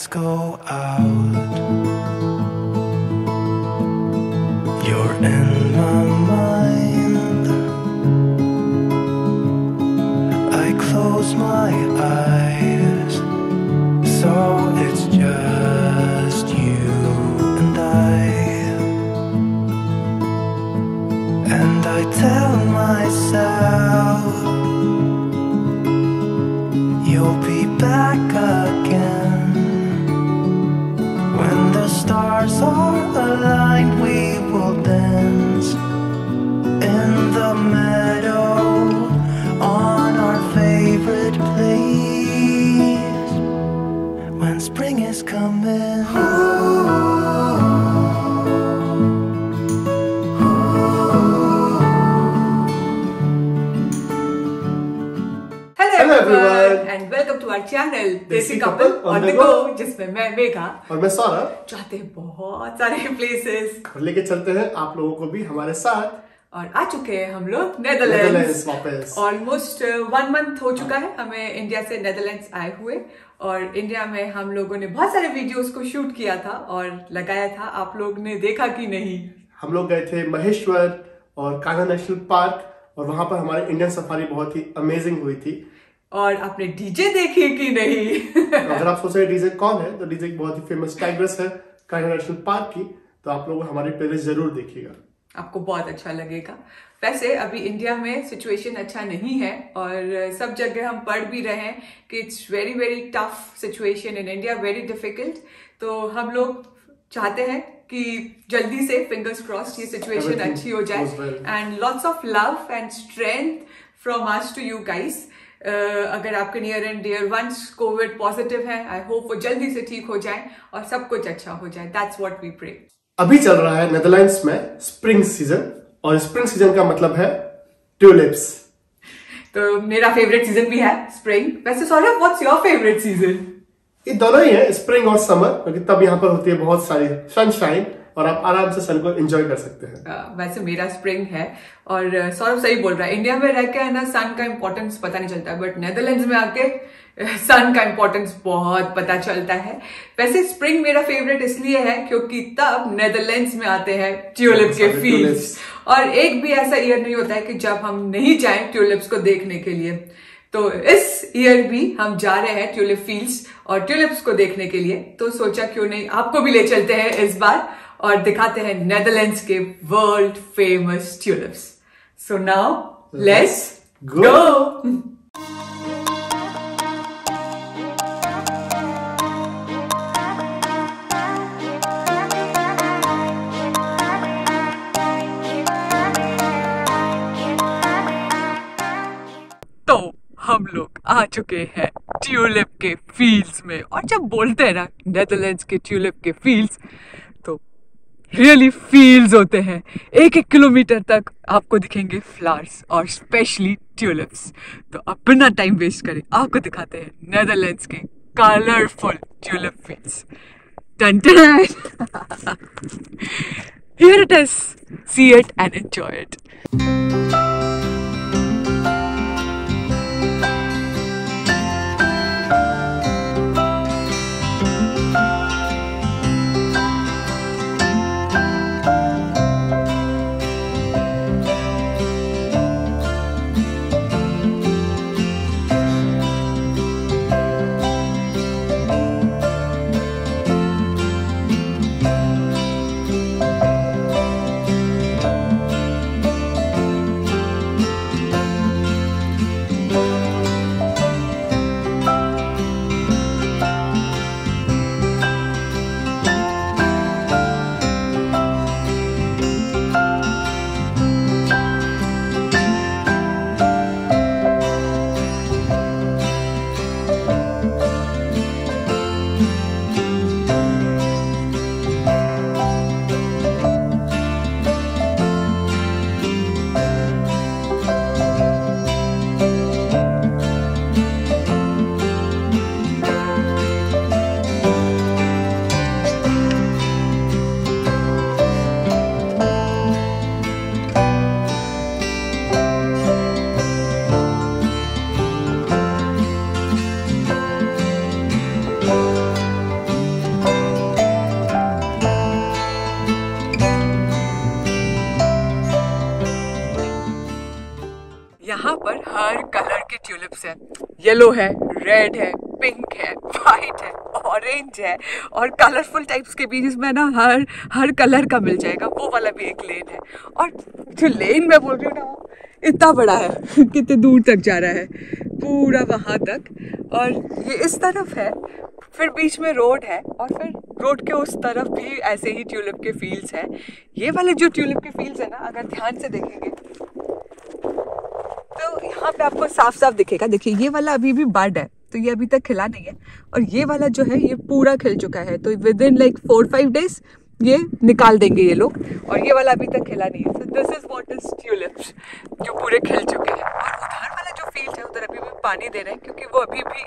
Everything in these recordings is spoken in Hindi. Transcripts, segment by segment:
Lights go out, you're in my mind. I close my eyes, so it's just you and I. And I tell myself coming. Hello everyone. Desi couple on the go. जिसमें मैं मेघा और मैं सौरभ जाते हैं बहुत सारे प्लेसेस और लेके चलते हैं आप लोगों को भी हमारे साथ. और आ चुके हैं हम लोग नेदरलैंड्स वापस. ऑलमोस्ट वन मंथ हो चुका है हमें इंडिया से नेदरलैंड्स आए हुए. और इंडिया में हम लोगों ने बहुत सारे वीडियोस को शूट किया था और लगाया था। आप लोग ने देखा कि नहीं? हम लोग गए थे महेश्वर और कान्हा नेशनल पार्क और वहाँ पर हमारी इंडियन सफारी बहुत ही अमेजिंग हुई थी। और आपने डीजे देखी कि नहीं? अगर आप सोच रहे डीजे कौन है तो डीजे बहुत ही फ़ेमस टाइग्रेस है कान्हा नेशनल पार्क की तो आप लोग हमारी प्लेलिस्ट ज़रूर देखिएगा। आपको बहुत अच्छा लगेगा। वैसे अभी इंडिया में सिचुएशन अच्छा नहीं है और सब जगह हम पढ़ भी रहे हैं कि it's very very tough situation in India very difficult तो हम लोग चाहते हैं कि जल्दी से फिंगर्स क्रॉस ये सिचुएशन अच्छी हो जाए। And lots of love and strength from us to you guys अगर आपके near and dear ones COVID positive है आई होप वो जल्दी से ठीक हो जाए और सब कुछ अच्छा हो जाए। दैट्स व्हाट वी प्रे अभी चल रहा है नेदरलैंड्स में स्प्रिंग सीज़न और स्प्रिंग सीज़न का मतलब है ट्यूलिप्स तो मेरा फेवरेट सीज़न भी है स्प्रिंग वैसे Saurabh what's your favourite season ये दोनों ही है स्प्रिंग और समर क्योंकि तब यहाँ पर होती है बहुत सारी सनशाइन और आप आराम से सन को एंजॉय कर सकते हैं। वैसे मेरा स्प्रिंग है और सौरभ सही बोल रहा है। इंडिया में रह के है ना सन का इम्पोर्टेंस पता नहीं चलता बट नेदरलैंड्स में आके सन का इम्पोर्टेंस बहुत पता चलता है। वैसे स्प्रिंग मेरा फेवरेट इसलिए है क्योंकि तब नेदरलैंड्स में आते हैं ट्यूलिप के सारे फील्ड्स और एक भी ऐसा ईयर नहीं होता है कि जब हम नहीं जाए ट्यूलिप्स को देखने के लिए। तो इस ईयर भी हम जा रहे हैं ट्यूलिप फील्ड्स और ट्यूलिप्स को देखने के लिए। तो सोचा क्यों नहीं आपको भी ले चलते हैं इस बार। और दिखाते हैं नेदरलैंड्स के world famous tulips so now let's. Go तो हम लोग आ चुके हैं ट्यूलिप के फील्ड्स में। और जब बोलते हैं ना नेदरलैंड्स के ट्यूलिप के फील्ड्स रियली फील्स होते हैं एक एक किलोमीटर तक आपको दिखेंगे फ्लावर्स और स्पेशली ट्यूलिप्स तो आप टाइम वेस्ट करें आपको दिखाते हैं नेदरलैंड्स के colourful tulip fields! Here it is. See it and enjoy it. हर कलर के ट्यूलिप्स हैं। येलो है, रेड है, पिंक है वाइट है, ऑरेंज है और कलरफुल टाइप्स के बीच में ना हर हर कलर का मिल जाएगा। वो वाला भी एक लेन है। और जो लेन मैं बोल रही हूँ ना वो इतना बड़ा है, कितने दूर तक जा रहा है, पूरा वहाँ तक। और ये इस तरफ़ है, फिर बीच में रोड है और फिर रोड के उस तरफ़ भी ऐसे ही ट्यूलिप के फील्ड्स हैं। ये वाले जो ट्यूलिप के फील्ड्स है ना, अगर ध्यान से देखेंगे यहाँ पे आपको साफ़ साफ़ दिखेगा। देखिए, ये वाला अभी भी बर्ड है तो ये अभी तक खिला नहीं है। और ये वाला जो है, ये पूरा खिल चुका है। तो within like four five days ये निकाल देंगे ये लोग। और ये वाला अभी तक खिला नहीं है। So this is what is tulips जो पूरे खिल चुके हैं। और उधर वाला जो फ़ील्ड है, उधर अभी भी पानी दे रहे हैं, क्योंकि वो अभी भी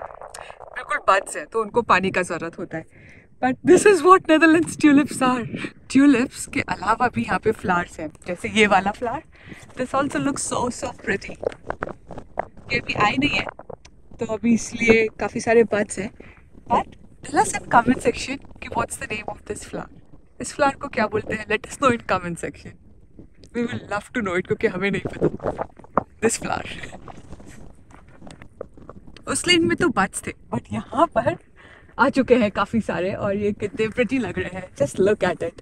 बिल्कुल बड्स है तो उनको पानी का ज़रूरत होता है। But this is what Netherlands tulips are tulips के अलावा भी यहाँ पे फ्लावर्स हैं, जैसे ये वाला flower this also look so so pretty ये अभी आई नहीं है तो अभी इसलिए काफ़ी सारे बड्स हैं। But tell in comment section कि what's the name of this flower इस फ्लावर को क्या बोलते हैं? Let us know in comment section we will love to know it क्योंकि हमें नहीं पता। दिस फ्लावर उस लेन में तो बड्स थे बट यहाँ पर आ चुके हैं काफ़ी सारे और ये कितने प्रिटी लग रहे हैं। Just look at it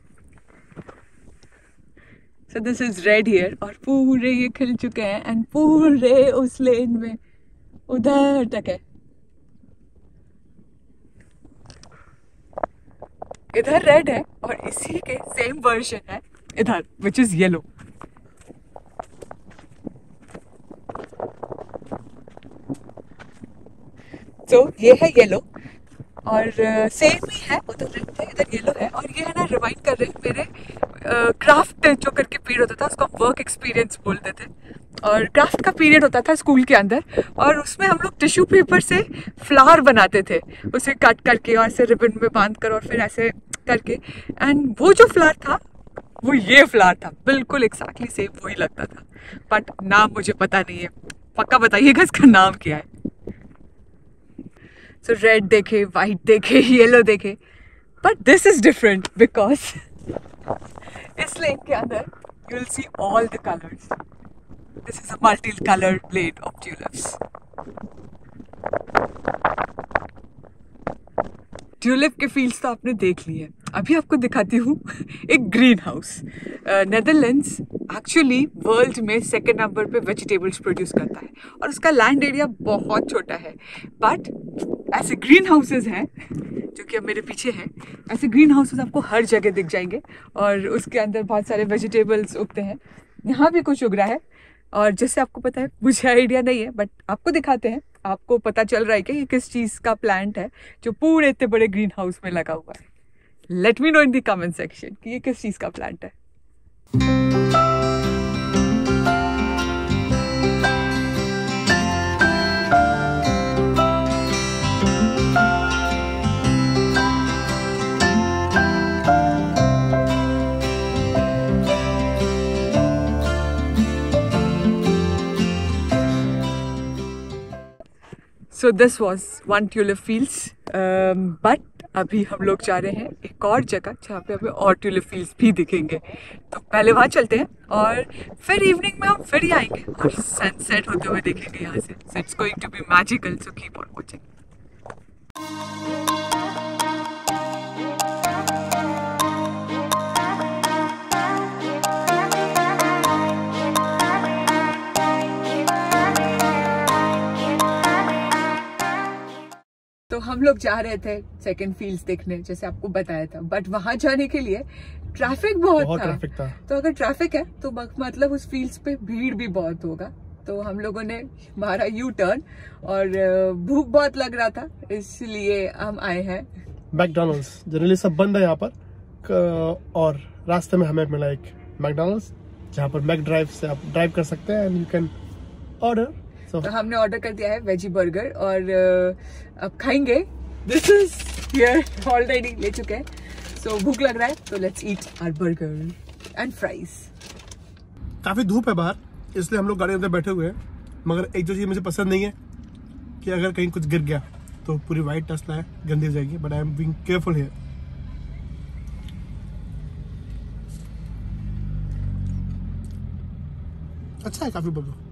so this is red here और पूरे ये खिल चुके हैं एंड पूरे उस लेन में उधर तक है। इधर रेड है और इसी के सेम वर्जन है इधर विच इज़ येलो तो ये है येलो और सेम ही है उधर रेड है, इधर येलो है, और ये है ना रिमाइंड कर रहे हैं, मेरे क्राफ्ट जो करके पीरियड होता था, उसको वर्क एक्सपीरियंस बोलते थे। और क्राफ्ट का पीरियड होता था स्कूल के अंदर, और उसमें हम लोग टिश्यू पेपर से फ्लावर बनाते थे, उसे कट करके, और ऐसे रिबन में बाँध कर, और फिर ऐसे करके। एंड वो जो फ्लावर था, वो ये फ्लावर था, बिल्कुल एक्जैक्टली सेम वही लगता था। बट नाम मुझे पता नहीं है, पक्का बताइएगा इसका नाम क्या है। सो रेड देखे वाइट देखे येलो देखे. But this is different because इस लेन के अंदर you will see all the colours this is a multi colour plate of tulips tulip के फील्ड्स तो आपने देख लिए. अभी आपको दिखाती हूँ एक green house Netherlands actually world में सेकेंड नंबर पे वेजिटेबल्स प्रोड्यूस करता है. और उसका लैंड एरिया बहुत छोटा है. बट ऐसे ग्रीन हाउसेज हैं, जो कि अब मेरे पीछे हैं, ऐसे ग्रीन हाउसेज आपको हर जगह दिख जाएँगे और उसके अंदर बहुत सारे वेजिटेबल्स उगते हैं। यहाँ भी कुछ उग रहा है और जैसे आपको पता है, मुझे आइडिया नहीं है बट आपको दिखाते हैं। आपको पता चल रहा है कि ये किस चीज़ का प्लांट है जो पूरे इतने बड़े ग्रीन हाउस में लगा हुआ है। Let me know in the comment section कि ये किस चीज़ का प्लांट है। So this was one tulip fields but अभी हम लोग जा रहे हैं एक और जगह जहाँ पे हमें और ट्यूलिप फील्ड्स भी दिखेंगे। तो पहले वहाँ चलते हैं और फिर इवनिंग में हम फिर ही आएँगे और सनसेट होते हुए देखेंगे यहाँ से। So it's going to be magical so keep on watching तो हम लोग जा रहे थे सेकंड फील्ड्स देखने जैसे आपको बताया था। बट वहाँ जाने के लिए ट्रैफ़िक बहुत, बहुत था। ट्रैफ़िक था। तो अगर ट्रैफ़िक है तो मतलब उस फील्ड्स पे भीड़ भी बहुत होगा। तो हम लोगों ने मारा यू टर्न और भूख बहुत लग रहा था इसलिए हम आए हैं। मैकडोनल्ड्स जनरली सब बंद है यहाँ पर। और रास्ते में हमें मिला एक मैकडोनल्ड्स जहाँ पर मैक ड्राइव से आप ड्राइव कर सकते हैं and you can order so तो हमने ऑर्डर कर दिया है वेजी बर्गर और अब खाएँगे। दिस इज़ हियर ऑलरेडी ले चुके हैं। सो भूख लग रहा है तो let's eat our burger and fries काफ़ी धूप है बाहर इसलिए हम लोग गाड़ी अंदर बैठे हुए हैं। मगर एक जो चीज़ मुझे पसंद नहीं है कि अगर कहीं कुछ गिर गया तो पूरी वाइट टस्ला है गंदी हो जाएगी। But I am being careful here अच्छा है काफ़ी बर्गर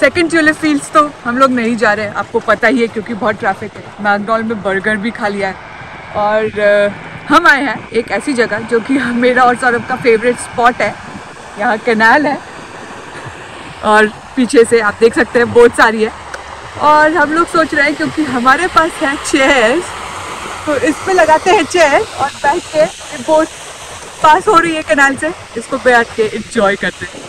सेकंड ट्यूलिप फील्ड्स तो हम लोग नहीं जा रहे, आपको पता ही है क्योंकि बहुत ट्रैफ़िक है। मैकडॉल में बर्गर भी खा लिया है। और हम आए हैं एक ऐसी जगह जो कि मेरा और सौरभ का फेवरेट स्पॉट है। यहाँ कैनाल है। और पीछे से आप देख सकते हैं बोट सारी है। और हम लोग सोच रहे हैं क्योंकि हमारे पास है चेयर्स तो इस पर लगाते हैं चेयर और बैठ के बोट पास हो रही है कैनाल से। इसको बैठ के इंजॉय करते हैं।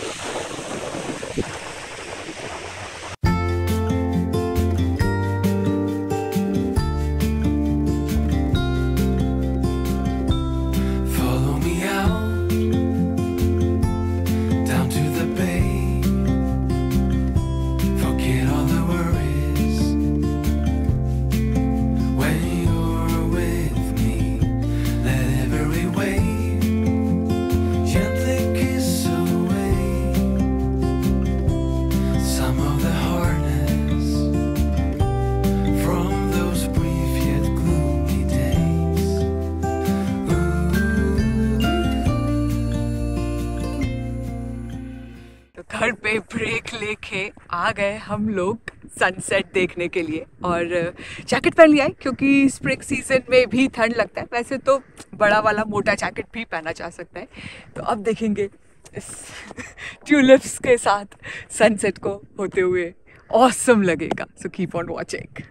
घर पे ब्रेक लेके आ गए हम लोग सनसेट देखने के लिए। और जैकेट पहन लिया है, क्योंकि स्प्रिंग सीज़न में भी ठंड लगता है। वैसे तो बड़ा वाला मोटा जैकेट भी पहना जा सकता है। तो अब देखेंगे इस ट्यूलिप्स के साथ सनसेट को होते हुए ऑसम लगेगा। सो कीप ऑन वॉचिंग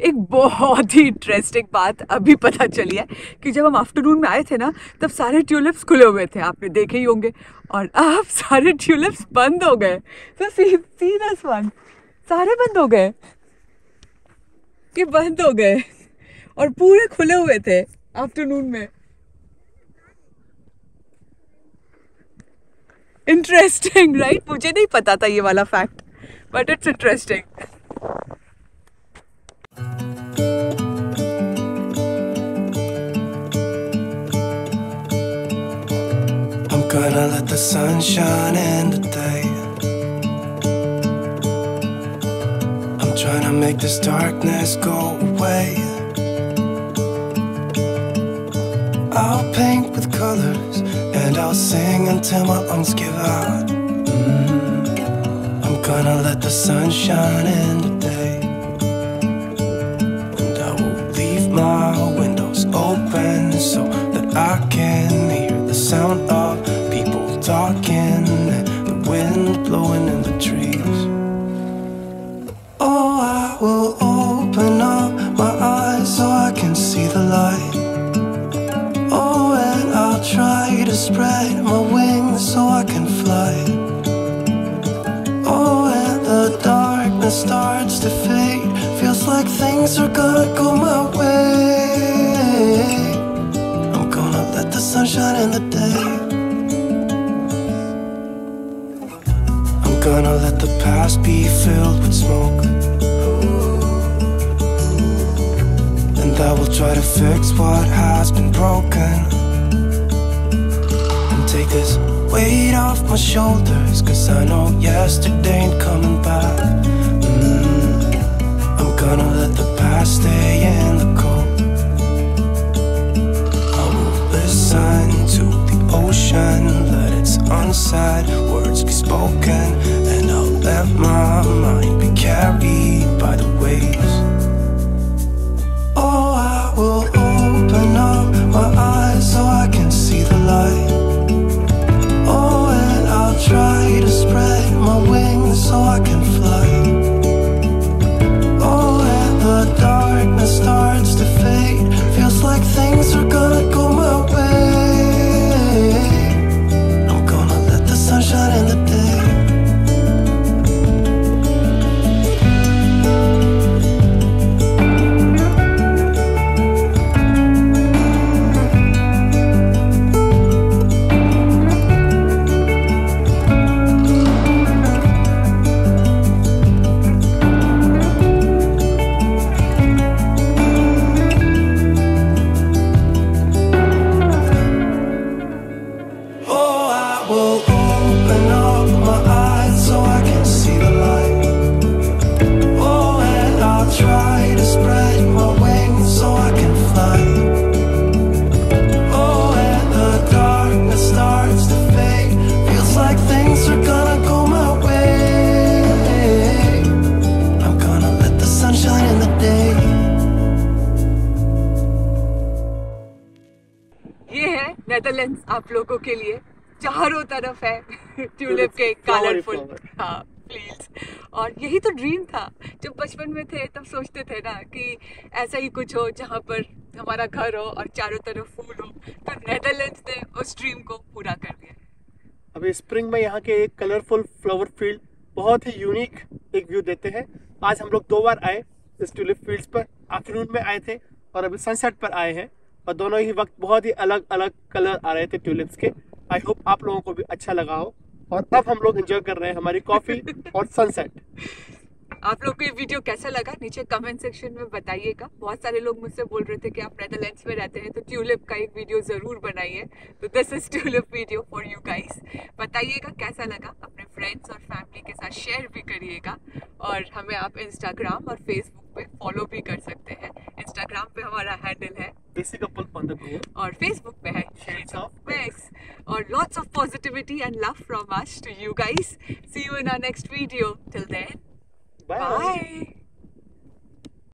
एक बहुत ही इंटरेस्टिंग बात अभी पता चली है कि जब हम आफ्टरनून में आए थे ना, तब सारे ट्यूलिप्स खुले हुए थे, आपने देखे ही होंगे। और अब सारे ट्यूलिप्स बंद हो गए। तो सी सी वन सारे बंद हो गए? ये बंद हो गए? और पूरे खुले हुए थे आफ्टरनून में। Interesting right right? मुझे नहीं पता था ये वाला fact but it's interesting the sun shine in today. I'm trying to make this darkness go away. I'll paint with colors and I'll sing until my lungs give out. Mhm. I'm gonna let the sun shine in today. And I will leave my windows open so that I can hear the sound of things are gonna go my way. I'm gonna let the sun shine in the day. I'm gonna let the past be filled with smoke. And I will try to fix what has been broken. And take this weight off my shoulders. Cause I know yesterday ain't coming back. Mm. I'm gonna let stay in the cold. I will listen to the ocean, let its unsaid words be spoken, and I'll let my mind be carried by the waves. आप लोगों के लिए चारों तरफ़ है ट्यूलिप के कलरफुल हाँ प्लीज़ और यही तो ड्रीम था। जब बचपन में थे तब सोचते थे ना कि ऐसा ही कुछ हो जहाँ पर हमारा घर हो और चारों तरफ़ फूल हो तो नेदरलैंड्स ने उस ड्रीम को पूरा कर दिया। अभी स्प्रिंग में यहाँ के एक कलरफुल फ्लावर फ़ील्ड बहुत ही यूनिक एक व्यू देते हैं। आज हम लोग दो बार आए इस ट्यूलिप फील्ड्स पर। आफ्टरनून में आए थे और अभी सनसेट पर आए हैं। और दोनों ही वक्त बहुत ही अलग अलग कलर आ रहे थे ट्यूलिप्स के। आई होप आप लोगों को भी अच्छा लगा हो। और अब हम लोग एंजॉय कर रहे हैं हमारी कॉफ़ी और सनसेट आप लोग को ये वीडियो कैसा लगा? नीचे कमेंट सेक्शन में बताइएगा। बहुत सारे लोग मुझसे बोल रहे थे कि आप नेदरलैंड्स में रहते हैं तो ट्यूलिप का एक वीडियो ज़रूर बनाइए। तो this is tulip video for you guys बताइएगा कैसा लगा? अपने फ्रेंड्स और फैमिली के साथ शेयर भी करिएगा। और हमें आप इंस्टाग्राम और फेसबुक पे फॉलो भी कर सकते हैं। इंस्टाग्राम पे हमारा हैंडल है। और फेसबुक पे है। और lots of positivity and love from us to you guys see you in our next video till then bye